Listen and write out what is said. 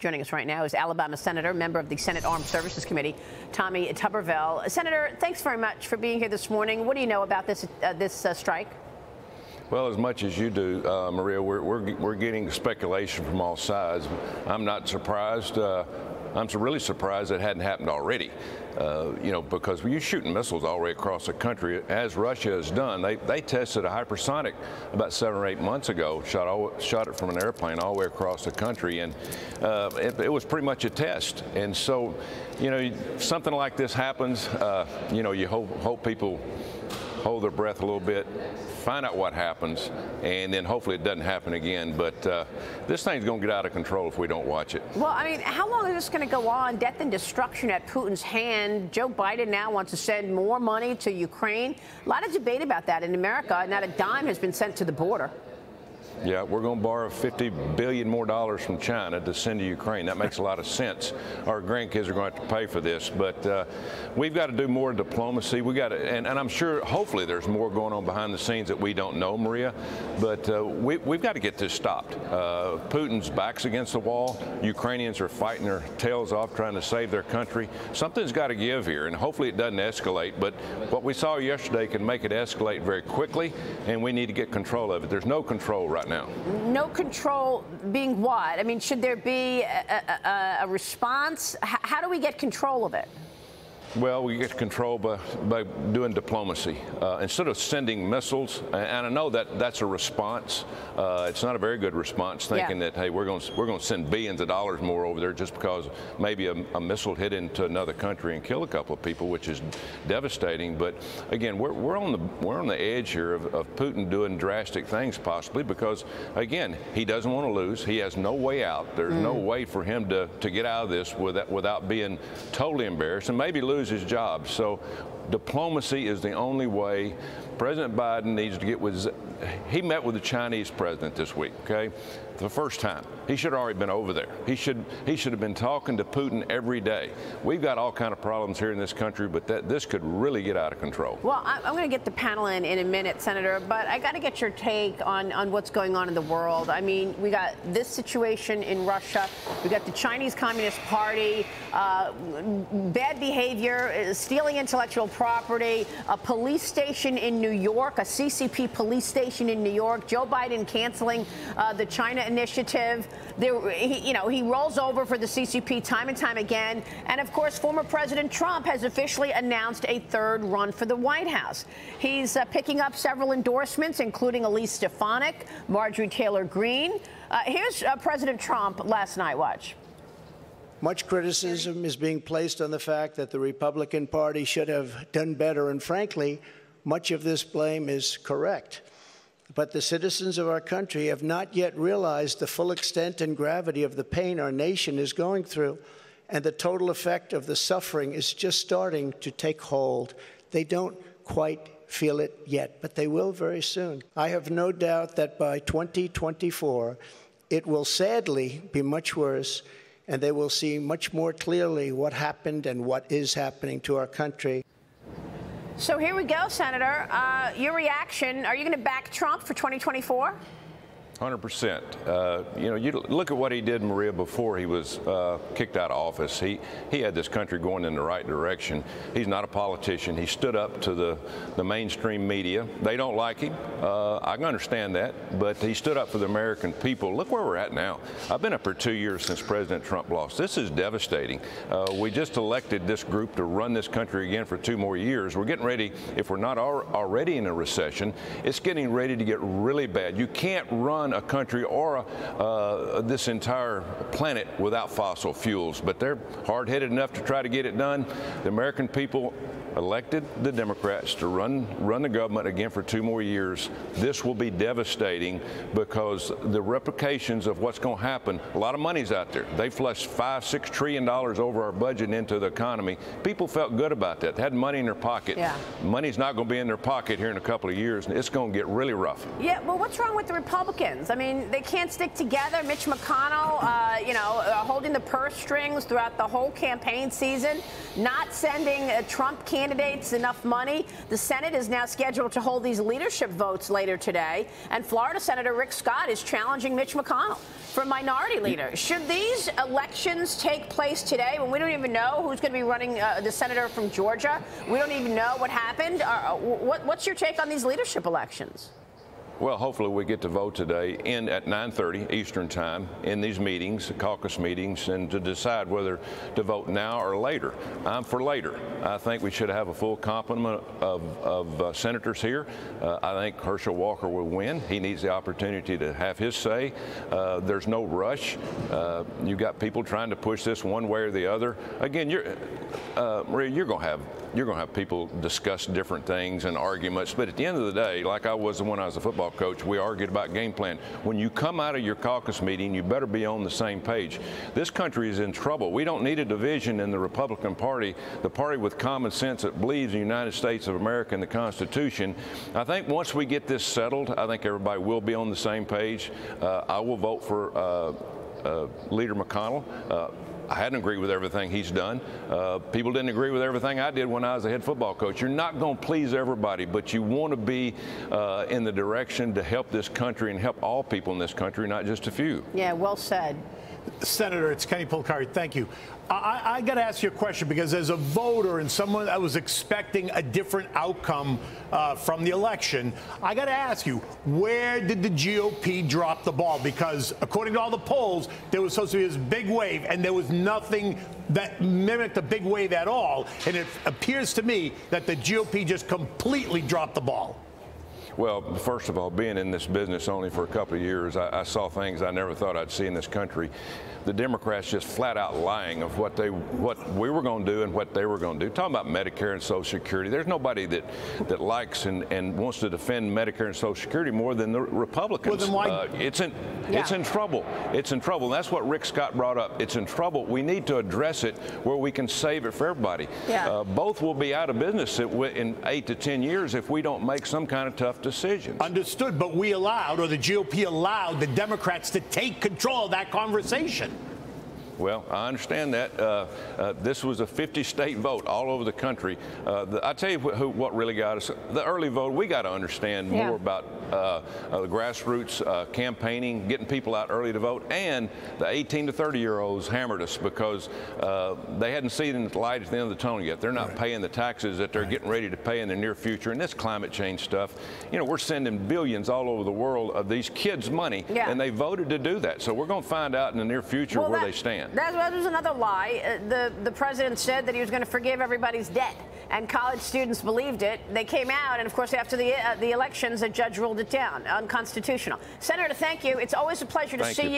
Joining us right now is Alabama Senator, member of the Senate Armed Services Committee, Tommy Tuberville. Senator, thanks very much for being here this morning. What do you know about this uh, this uh, strike? Well, as much as you do, uh, Maria, we're, we're, we're, getting speculation from all sides. I'm not surprised. Uh, I'm really surprised it hadn't happened already. Uh, you know, because you're shooting missiles all the way across the country, as Russia has done, they, they tested a hypersonic about seven or eight months ago, shot, all, shot it from an airplane all the way across the country, and uh, it, it, was pretty much a test. And so, you know, something like this happens, uh, you know, you hope, hope people hold their breath a little bit, find out what happens, and then hopefully it doesn't happen again. But uh, this thing's going to get out of control if we don't watch it. Well, I mean, how long is this going to go on? Death and destruction at Putin's hand. Joe Biden now wants to send more money to Ukraine. A lot of debate about that in America. Not a dime has been sent to the border. Yeah, we're going to borrow 50 billion more dollars from China to send to Ukraine. That makes a lot of sense. Our grandkids are going to have to pay for this, but uh, we've got to do more diplomacy. We got to, and, and, I'm sure, hopefully, there's more going on behind the scenes that we don't know, Maria. But uh, we, have got to get this stopped. Uh, Putin's back's against the wall. Ukrainians are fighting their tails off trying to save their country. Something's got to give here, and hopefully it doesn't escalate. But what we saw yesterday can make it escalate very quickly, and we need to get control of it. There's no control right right now. No control being what? I mean, should there be a, a, a response? H how do we get control of it? Well, we get control by, by doing diplomacy. Uh, instead of sending missiles, and I know that that's a response. Uh, it's not a very good response, thinking yeah. that hey, we're going to we're going to send billions of dollars more over there just because maybe a, a, missile hit into another country and kill a couple of people, which is devastating. But again, we're, we're on the we're on the edge here of, of Putin doing drastic things, possibly because again, he doesn't want to lose. He has no way out. There's mm. no way for him to to get out of this without without being totally embarrassed and maybe lose his job. So diplomacy is the only way. President Biden needs to get with, he met with the Chinese president this week, okay? The first time. He should have already been over there. He should, he should have been talking to Putin every day. We've got all kind of problems here in this country, but that, this could really get out of control. Well, I'm going to get the panel in in a minute, Senator, but I got to get your take on, on what's going on in the world. I mean, we got this situation in Russia. We got the Chinese Communist Party, uh, bad behavior, uh, stealing intellectual property, a police station in New York, a CCP police station in New York, Joe Biden canceling uh, the China initiative. There, he, you know, he rolls over for the CCP time and time again. And of course, former President Trump has officially announced a third run for the White House. He's uh, picking up several endorsements, including Elise Stefanik, Marjorie Taylor Greene. Uh, here's uh, President Trump last night. Watch. Much criticism is being placed on the fact that the Republican Party should have done better, and frankly, much of this blame is correct. But the citizens of our country have not yet realized the full extent and gravity of the pain our nation is going through, and the total effect of the suffering is just starting to take hold. They don't quite feel it yet, but they will very soon. I have no doubt that by 2024, it will sadly be much worse and they will see much more clearly what happened and what is happening to our country. So here we go, Senator. Uh, your reaction are you going to back Trump for 2024? Hundred percent. Uh, you know, you look at what he did, Maria, before he was uh, kicked out of office. He he had this country going in the right direction. He's not a politician. He stood up to the the mainstream media. They don't like him. Uh, I can understand that, but he stood up for the American people. Look where we're at now. I've been up for two years since President Trump lost. This is devastating. Uh, we just elected this group to run this country again for two more years. We're getting ready. If we're not al already in a recession, it's getting ready to get really bad. You can't run run a country or a, uh, this entire planet without fossil fuels. But they're hard headed enough to try to get it done. The American people elected the Democrats to run run the government again for two more years, this will be devastating because the replications of what's going to happen. A lot of money's out there. They flushed five, six trillion dollars over our budget into the economy. People felt good about that. They had money in their pocket. Yeah. Money's not going to be in their pocket here in a couple of years, and it's going to get really rough. Yeah. Well, what's wrong with the Republicans? I mean, they can't stick together. Mitch McConnell, uh, you know, holding the purse strings throughout the whole campaign season, not sending uh, Trump candidates enough money. The Senate is now scheduled to hold these leadership votes later today, and Florida Senator Rick Scott is challenging Mitch McConnell for minority leader. Should these elections take place today when we don't even know who's going to be running uh, the senator from Georgia? We don't even know what happened. Uh, what, what's your take on these leadership elections? Well, hopefully we get to vote today in at 9:30 Eastern Time in these meetings, caucus meetings, and to decide whether to vote now or later. I'm for later. I think we should have a full complement of, of uh, senators here. Uh, I think Herschel Walker will win. He needs the opportunity to have his say. Uh, there's no rush. Uh, you've got people trying to push this one way or the other. Again, you're, uh, Maria, you're going to have you're going to have people discuss different things and arguments. But at the end of the day, like I was when I was a football coach, we argued about game plan. When you come out of your caucus meeting, you better be on the same page. This country is in trouble. We don't need a division in the Republican Party, the party with common sense that believes in the United States of America and the Constitution. I think once we get this settled, I think everybody will be on the same page. Uh, I will vote for uh, uh, Leader McConnell. I hadn't agreed with everything he's done. Uh, people didn't agree with everything I did when I was a head football coach. You're not going to please everybody, but you want to be uh, in the direction to help this country and help all people in this country, not just a few. Yeah, well said. Senator, it's Kenny Polcari. Thank you. I, I got to ask you a question because, as a voter and someone that was expecting a different outcome uh, from the election, I got to ask you, where did the GOP drop the ball? Because, according to all the polls, there was supposed to be this big wave, and there was nothing that mimicked a big wave at all. And it appears to me that the GOP just completely dropped the ball. Well, first of all, being in this business only for a couple of years, I, I saw things I never thought I'd see in this country. The Democrats just flat out lying of what they what we were going to do and what they were going to do. Talking about Medicare and Social Security, there's nobody that that likes and, and wants to defend Medicare and Social Security more than the Republicans. Well, then why? Uh, it's in Yeah. it's in trouble. It's in trouble. And that's what Rick Scott brought up. It's in trouble. We need to address it where we can save it for everybody. Yeah. Uh, both will be out of business in eight to ten years if we don't make some kind of tough decisions. Understood, but we allowed, or the GOP allowed, the Democrats to take control of that conversation. Well, I understand that. Uh, uh, this was a 50 state vote all over the country. Uh, the, I tell you wh- who, what really got us the early vote. We got to understand Yeah. more about uh, uh, the grassroots uh, campaigning, getting people out early to vote, and the 18 to 30 year olds hammered us because uh, they hadn't seen the light at the end of the tunnel yet. They're not paying the taxes that they're getting ready to pay in the near future. And this climate change stuff, you know, we're sending billions all over the world of these kids' money, Yeah. and they voted to do that. So we're going to find out in the near future Well, where they stand. That, that was another lie. Uh, the the president said that he was going to forgive everybody's debt, and college students believed it. They came out, and of course, after the uh, the elections, a judge ruled it down unconstitutional. Senator, thank you. It's always a pleasure to Thank see you. you.